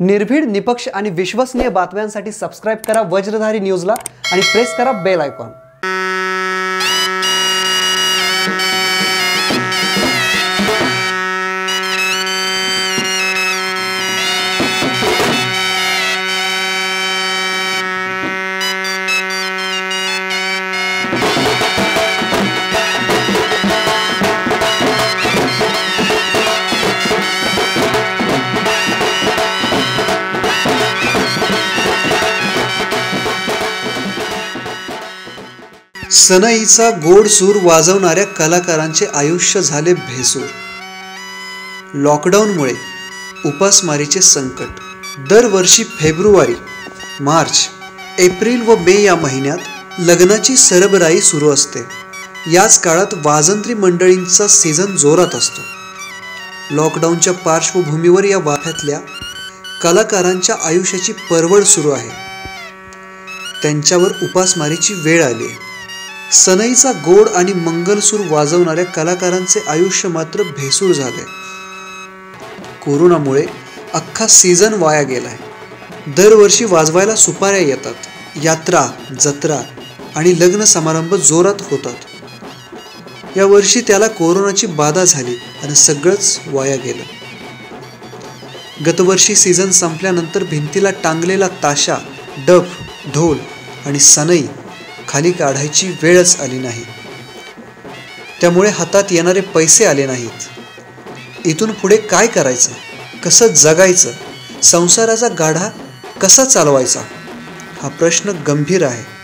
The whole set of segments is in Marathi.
निर्भीड निपक्ष आणि विश्वसनीय बातम्यांसाठी सबस्क्राईब करा वज्रधारी न्यूजला आणि प्रेस करा बेल आयकॉन सनईचा गोड सूर वाजवणाऱ्या कलाकारांचे आयुष्य झाले भेसूर. लॉकडाऊनमुळे उपासमारीचे संकट. दरवर्षी फेब्रुवारी मार्च एप्रिल व मे या महिन्यात लग्नाची सरबराई सुरू असते. याच काळात वाजंत्री मंडळींचा सीझन जोरात असतो. लॉकडाऊनच्या पार्श्वभूमीवर या वाफ्यातल्या कलाकारांच्या आयुष्याची परवड सुरू आहे. त्यांच्यावर उपासमारीची वेळ आली आहे. सनईचा गोड आणि मंगलसूर वाजवणाऱ्या कलाकारांचे आयुष्य मात्र भेसूर झाले. कोरोनामुळे अख्खा सीझन वाया गेलाय. दरवर्षी वाजवायला सुपाऱ्या येतात यात्रा जत्रा आणि लग्न समारंभ जोरात होतात. या वर्षी त्याला कोरोनाची बाधा झाली आणि सगळंच वाया गेलं. गतवर्षी सीझन संपल्यानंतर भिंतीला टांगलेला ताशा डफ ढोल आणि सनई खाली काढायची वेळच आली नाही. त्यामुळे हातात येणारे पैसे आले नाहीत. इथून पुढे काय करायचं? कसं जगायचं? संसाराचा गाढा कसा चालवायचा? हा प्रश्न गंभीर आहे.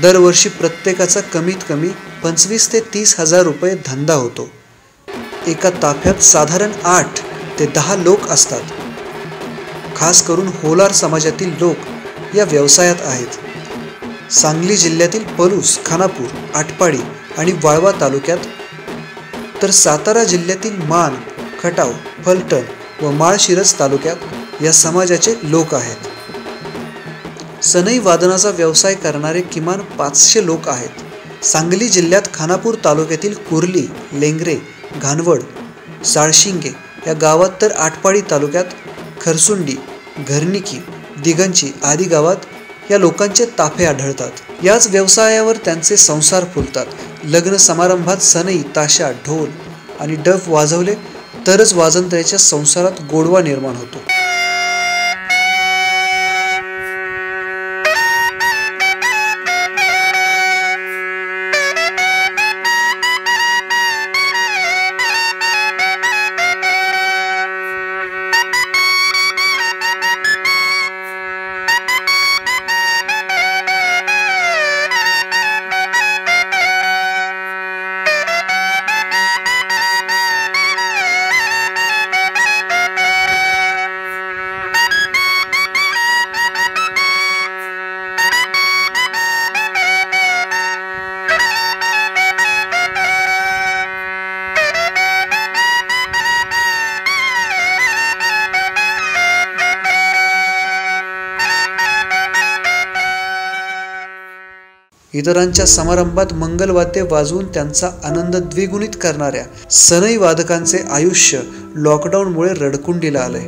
दरवर्षी प्रत्येकाचा कमीत कमी पंचवीस ते तीस हजार रुपये धंदा होतो. एका ताफ्यात साधारण आठ ते दहा लोक असतात. खास करून होलार समाजातील लोक या व्यवसायात आहेत. सांगली जिल्ह्यातील पलूस खानापूर आटपाडी आणि वाळवा तालुक्यात तर सातारा जिल्ह्यातील मान खटाव फलटण व माळशिरस तालुक्यात या समाजाचे लोक आहेत. सनई वादनाचा व्यवसाय करणारे किमान पाचशे लोक आहेत. सांगली जिल्ह्यात खानापूर तालुक्यातील कुर्ली लेंगरे घानवड साळशिंगे या गावात तर आटपाडी तालुक्यात खरसुंडी घरनिकी दिगंची आदी गावात या लोकांचे ताफे आढळतात. याच व्यवसायावर त्यांचे संसार फुलतात. लग्न समारंभात सनई ताशा ढोल आणि डफ वाजवले तरच वाजंत्र्याच्या संसारात गोडवा निर्माण होतो. इतरांच्या समारंभात मंगलवाद्य वाजवून त्यांचा आनंद द्विगुणित करणाऱ्या सनई वादकांचे आयुष्य लॉकडाऊनमुळे रडकुंडीला आले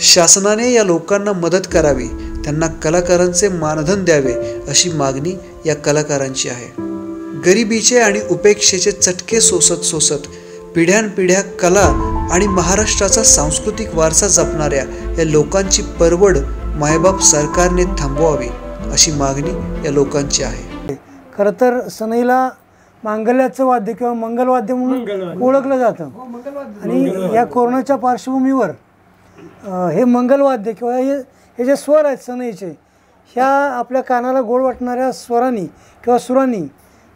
शासनाने या लोकांना मदत करावी त्यांना कलाकारांचे मानधन द्यावे अशी मागणी या कलाकारांची आहे. गरिबीचे आणि उपेक्षेचे चटके सोसत सोसत पिढ्यानपिढ्या कला आणि महाराष्ट्राचा सांस्कृतिक वारसा जपणाऱ्या या लोकांची परवड मायबाप सरकारने थांबवावी अशी मागणी या लोकांची आहे. खरं तर सनईला मांगल्याचं वाद्य किंवा मंगलवाद्य म्हणून ओळखलं जातं. आणि या कोरोनाच्या पार्श्वभूमीवर हे मंगलवाद्य किंवा हे हे जे स्वर आहेत सनईचे ह्या आपल्या कानाला गोड वाटणाऱ्या स्वरांनी किंवा सुरांनी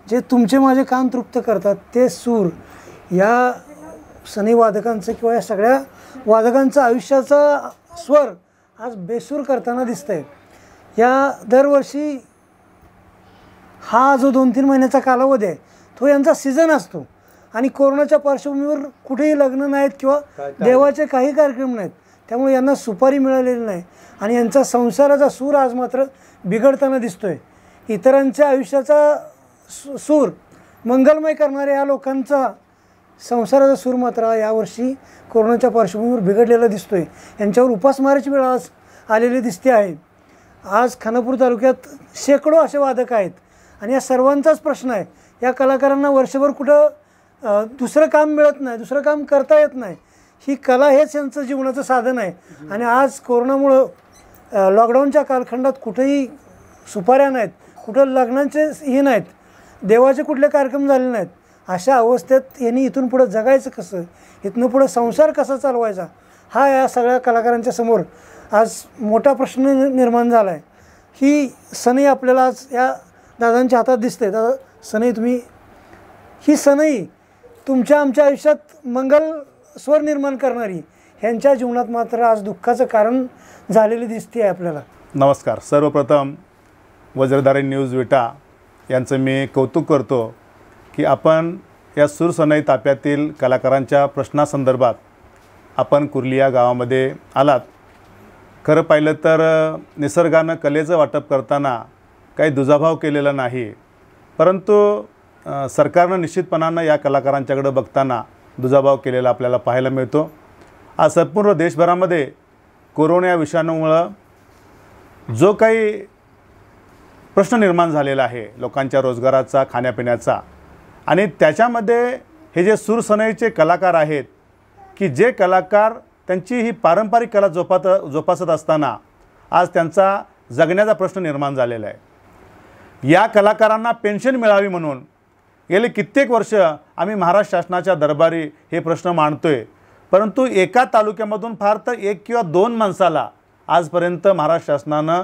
जे तुमचे माझे कान तृप्त करतात ते सूर या सनई वादकांचं किंवा या सगळ्या वादकांचा आयुष्याचा स्वर आज बेसूर करताना दिसत आहे या दरवर्षी हा जो दोन तीन महिन्याचा कालावधी आहे तो यांचा सीझन असतो. आणि कोरोनाच्या पार्श्वभूमीवर कुठेही लग्न नाहीत किंवा देवाचे काही कार्यक्रम नाहीत. त्यामुळे यांना सुपारी मिळालेली नाही. आणि यांचा संसाराचा सूर आज मात्र बिघडताना दिसतोय. इतरांच्या आयुष्याचा सु- सूर मंगलमय करणाऱ्या या लोकांचा संसाराचा सूर मात्र यावर्षी कोरोनाच्या पार्श्वभूमीवर बिघडलेला दिसतोय. यांच्यावर उपासमाराची वेळ आज आलेली दिसते आहे. आज खानापूर तालुक्यात शेकडो असे वादक आहेत. आणि या सर्वांचाच प्रश्न आहे. या कलाकारांना वर्षभर कुठं दुसरं काम मिळत नाही दुसरं काम करता येत नाही. ही कला हेच यांचं जीवनाचं साधन आहे. आणि आज कोरोनामुळं लॉकडाऊनच्या कालखंडात कुठेही सुपाऱ्या नाहीत कुठं लग्नाचे हे नाहीत देवाचे कुठले कार्यक्रम झाले नाहीत अशा अवस्थेत यांनी इथून पुढं जगायचं कसं? इथनं पुढं संसार कसा चालवायचा? हा या सगळ्या कलाकारांच्या समोर आज मोठा प्रश्न नि- निर्माण झाला आहे ही सनई आपल्याला आज या दादांच्या हातात दिसते दादा सनई तुम्ही ही सनई तुमच्या आमच्या आयुष्यात मंगल स्वर निर्माण करणारी. ह्यांच्या जीवनात मात्र आज दुःखाचं कारण झालेली दिसते आहे आपल्याला. नमस्कार. सर्वप्रथम वज्रधारी न्यूज विटा यांचं मी कौतुक करतो की आपण या सुरसनई ताप्यातील कलाकारांच्या प्रश्नासंदर्भात आपण कुर्लिया गावामध्ये आलात. खरं पाहिलं तर निसर्गानं कलेचं वाटप करताना काही दुजाभाव केलेला नाही. परंतु सरकारनं निश्चितपणानं या कलाकारांच्याकडं बघताना दुजाभाव केलेला आपल्याला पाहायला मिळतो. आज संपूर्ण देशभरामध्ये कोरोना या विषाणूमुळं जो काही प्रश्न निर्माण झालेला आहे लोकांच्या रोजगाराचा खाण्यापिण्याचा आणि त्याच्यामध्ये हे जे सुरसनईचे कलाकार आहेत की जे कलाकार त्यांची ही पारंपरिक कला जोपात जोपासत असताना आज त्यांचा जगण्याचा प्रश्न निर्माण झालेला आहे. या कलाकारांना पेन्शन मिळावी म्हणून गेले कित्येक वर्ष आम्ही महाराष्ट्र शासनाच्या दरबारी हे प्रश्न मांडतो आहे परंतु एका तालुक्यामधून फार तर एक किंवा दोन माणसाला आजपर्यंत महाराष्ट्र शासनानं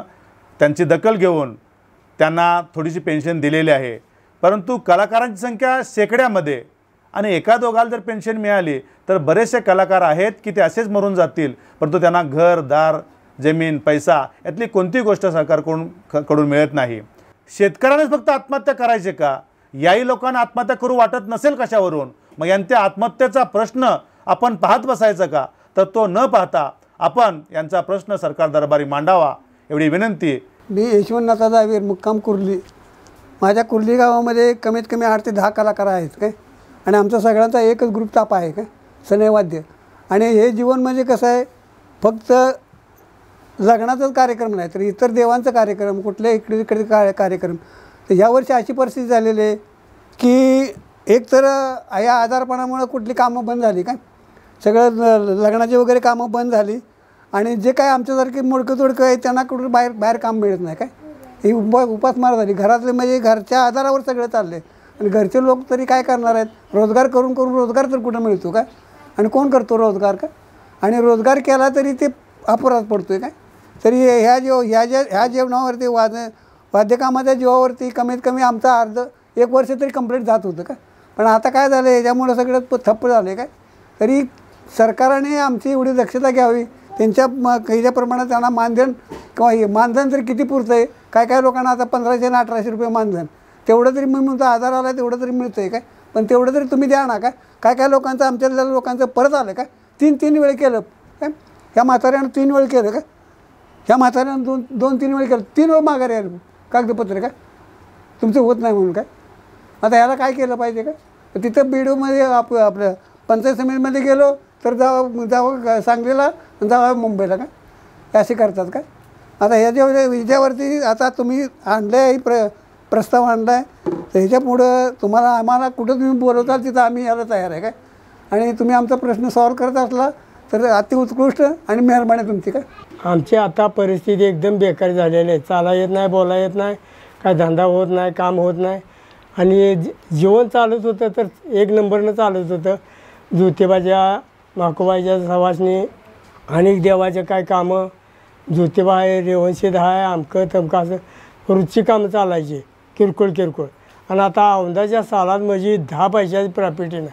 त्यांची दखल घेऊन त्यांना थोडीशी पेन्शन दिलेली आहे. परंतु कलाकारांची संख्या शेकड्यामध्ये आणि एका दोघाला जर पेन्शन मिळाली तर बरेचसे कलाकार आहेत की ते असेच मरून जातील. परंतु त्यांना घर दार जमीन पैसा यातली कोणतीही गोष्ट सरकारकडून कडून मिळत नाही. शेतकऱ्यानेच फक्त आत्महत्या करायचे का? याही लोकांना आत्महत्या करू वाटत नसेल कशावरून? मग यांच्या आत्महत्येचा प्रश्न आपण पाहत बसायचा का? तर तो न पाहता आपण यांचा प्रश्न सरकार दरबारी मांडावा एवढी विनंती. मी यशवंतनाथा जावीर मुक्काम कुर्ली. माझ्या कुर्ली गावामध्ये कमीत कमी आठ ते दहा कलाकार आहेत काय? आणि आमचा सगळ्यांचा एकच ग्रुप ताप आहे काय? सनैवाद्य आणि हे जीवन म्हणजे कसं आहे? फक्त लग्नाचाच कार्यक्रम नाही तर इतर देवांचा कार्यक्रम कुठल्या इकडे इकडे का कार्यक्रम. तर यावर्षी अशी परिस्थिती झालेली आहे की एक तर या आजारपणामुळं कुठली कामं बंद झाली काय? सगळं ल- लग्नाची वगैरे कामं बंद झाली आणि जे काय आमच्यासारखे मोडकं तोडकं आहे त्यांना कुठं बाहेर बाहेर काम मिळत नाही काय? ही उप उपासमार झाली घरातले म्हणजे घरच्या आधारावर सगळं चाललं आहे आणि घरचे लोक तरी काय करणार आहेत? रोजगार करून करून रोजगार तर कुठं मिळतो काय? आणि कोण करतो रोजगार का? आणि रोजगार केला तरी ते अपराध पडतो आहे काय? तरी ह्या जेव ह्या ज्या ह्या जेवणावरती वाद वाद्यकामाच्या जीवावरती कमीत कमी आमचा अर्ध एक वर्ष तरी कंप्लीट जात होतं का? पण आता काय झालं याच्यामुळं सगळं प- ठप्प झालं आहे काय? तरी सरकारने आमची एवढी दक्षता घ्यावी त्यांच्या म ह्याच्याप्रमाणे त्यांना मानधन किंवा हे मानधन तरी किती पुरतं आहे काय काय लोकांना आता पंधराशे आणि अठराशे रुपये मानधन. तेवढं तरी मी म्हणतो आधार आला तेवढं तरी मिळतं आहे काय? पण तेवढं तरी तुम्ही द्या ना काय? काय काय लोकांचं आमच्या लोकांचं परत आलं काय तीन तीन वेळ केलं काय? ह्या म्हाताऱ्यानं तीन वेळ केलं काय ह्या म्हाताऱ्यानं दोन दोन तीन वेळ केलं. तीन वेळ माघारी आलं. कागदपत्र काय? तुमचं होत नाही म्हणून काय? आता ह्याला काय केलं पाहिजे का? तिथं बीडमध्ये आप आपलं पंचायत समितीमध्ये गेलो तर जावं जावं सांगलीला आणि जावं मुंबईला का? असे करतात का? आता ह्याच्या ह्याच्यावरती आता तुम्ही आणलं आहे प्र प्रस्ताव आणला आहे तर ह्याच्यापुढं तुम्हाला आम्हाला कुठं तुम्ही बोलवताल तिथं आम्ही यायला तयार आहे काय आणि तुम्ही आमचा प्रश्न सॉल्व करत असला तर अतिउत्कृष्ट आणि मेहरबानी तुमची काय आमची आता परिस्थिती एकदम बेकार झालेली आहे. चाला येत नाही बोला येत नाही काय धंदा होत नाही काम होत नाही. आणि जीवन चालत होतं तर एक नंबरनं चालत होतं. ज्योतिबाच्या माकोबाईच्या सवासनी अनेक देवाचे काय कामं? ज्योतिबा आहे रेवणसिद्ध आहे आमकं तमकं असं रोजची कामं चालायची. किरकोळ किरकोळ. आणि आता औंधाच्या सालात म्हणजे दहा पैशाची प्रॉपर्टी नाही.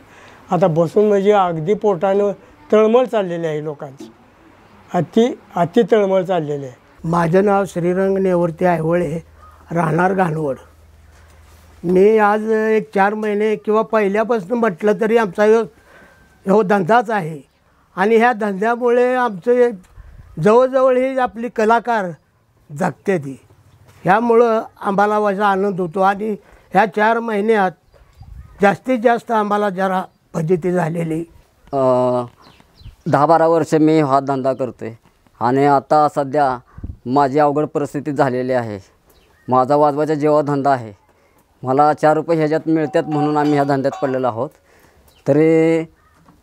आता बसून म्हणजे अगदी पोटानं तळमळ चाललेली आहे लोकांची. अति अति तळमळ चाललेली आहे. माझं नाव श्रीरंग नेवरती ऐहोळे राहणार घाणवड. मी आज एक चार महिने किंवा पहिल्यापासून म्हटलं तरी आमचा ह्यो धंदाच आहे. आणि ह्या धंद्यामुळे आमचे जवळजवळ ही आपली कलाकार जगते ती. ह्यामुळं आम्हाला असा आनंद होतो आणि ह्या चार महिन्यात जास्तीत जास्त आम्हाला जरा फजिती झालेली. अ, दहा बारा वर्ष मी हा धंदा करतो आहे आणि आता सध्या माझी अवघड परिस्थिती झालेली आहे. माझा वाजवायचा जेव्हा धंदा आहे मला चार रुपये ह्याच्यात मिळतात म्हणून आम्ही ह्या धंद्यात पडलेलो आहोत. तरी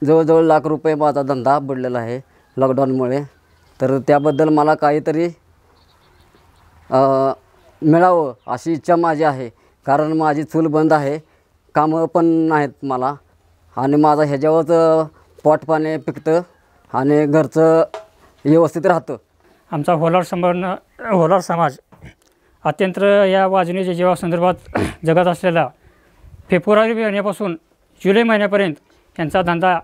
जवळजवळ लाख रुपये माझा धंदा बुडलेला आहे लॉकडाऊनमुळे तर त्याबद्दल मला काहीतरी मिळावं अशी इच्छा माझी आहे. कारण माझी चूल बंद आहे कामं पण नाहीत मला. आणि माझा ह्याच्यावरच पोट पाणी पिकतं. आणि घरचं व्यवस्थित राहतं. आमचा होलार संबंध होलार समाज अत्यंत या वाजनेच्या जीवासंदर्भात जगत असलेला फेब्रुवारी महिन्यापासून जुलै महिन्यापर्यंत त्यांचा धंदा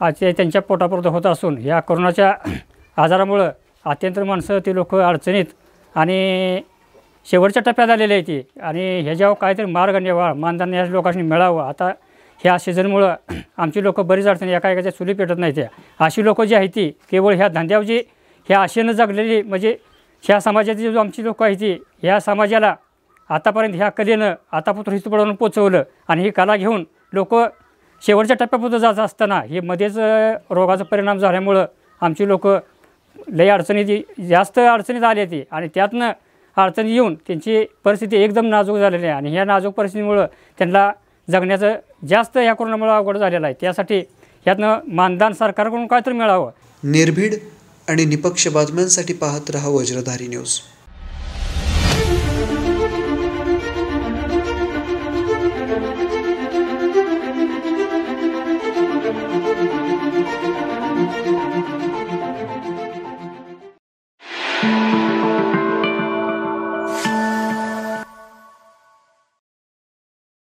आज त्यांच्या पोटापुरतं होत असून या कोरोनाच्या आजारामुळं अत्यंत माणसं ती लोक अडचणीत आणि शेवटच्या टप्प्यात आलेले आहे ती. आणि ह्याच्यावर काहीतरी मार्ग निवा मानधन या लोकांनी मिळावं. आता ह्या सीझनमुळं आमची लोक बरीच अडचणी एका एकाच्या चुली पेटत नाही त्या अशी लोकं जी आहे ती केवळ ह्या धंद्यावर जी ह्या आशेनं जगलेली म्हणजे ह्या समाजाची जो आमची लोकं आहे ती ह्या समाजाला आतापर्यंत ह्या कलेनं आतापुत्र हितपडून पोचवलं आणि ही कला घेऊन लोक शेवटच्या टप्प्यापुरतं जात असताना हे मध्येच रोगाचा परिणाम झाल्यामुळं आमची लोक लई अडचणीत जास्त अडचणीत आली ती आणि त्यातनं अडचणी येऊन त्यांची परिस्थिती एकदम नाजूक झालेली आहे. आणि ह्या नाजूक परिस्थितीमुळं त्यांना जगण्याचं जास्त या कोरोनामुळं अवघड झालेलं आहे. त्यासाठी यातनं मानदान सरकारकडून काहीतरी मिळावं. निर्भीड आणि निपक्ष बातम्यांसाठी पाहत रहा वज्रधारी न्यूज.